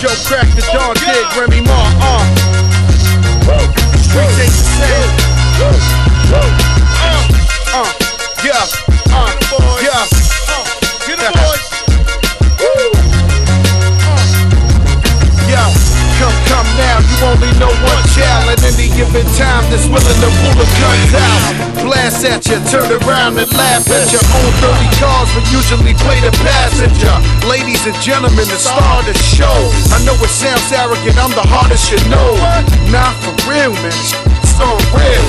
Joe Crack the Don Dig, Remy Ma, uh. The streets ain't the same. Uh, uh, yeah, uh, yeah. Get the boys. Yo, come, come now, you only know one child at any given time that's willing to pull the guns out. Blast at you, turn around and laugh at your own dirty cars, but usually play the passenger. Ladies and gentlemen, the star of the show. I know it sounds arrogant, I'm the hardest you know. Not for real, man, it's so real.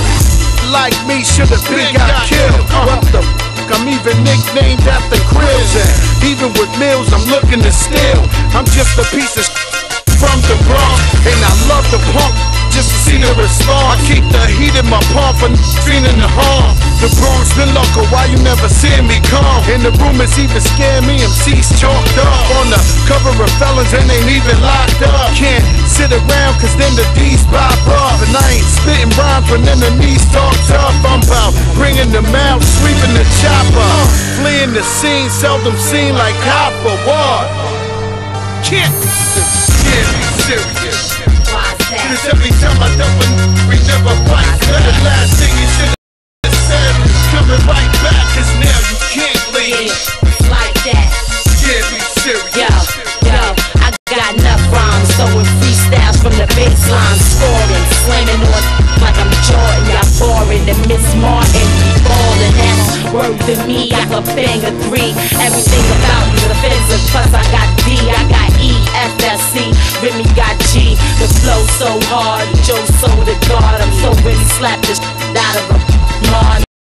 Like me, should've been got killed. What the? I'm even nicknamed after Krills, and even with Mills, I'm looking to steal. I'm just a piece of from the Bronx, and I love the pump just to see the response. I keep the heat in my palm for feeling the harm. The Bronx been local, why you never see me come? And the rumors even scare me, MCs chalked up on the cover of felons and ain't even locked up. Can't sit around cause then the D's pop up. And I ain't spitting rhymes when enemies talk tough. I'm about bringing them out, sweeping the chopper. Fleeing the scene, seldom seen like copper. What? Can't Yo, yo, I got enough rhymes, so throwing freestyles from the baseline, scoring, slamming on like I'm Jordan. Y'all boring, and Miss Martin, ballin'. That's word to me. I can bang a three. Everything about me offensive. Plus I got D, I got E, F, S, C. Remy got G. The flow so hard, Joe so the guard. I'm so ready, slap the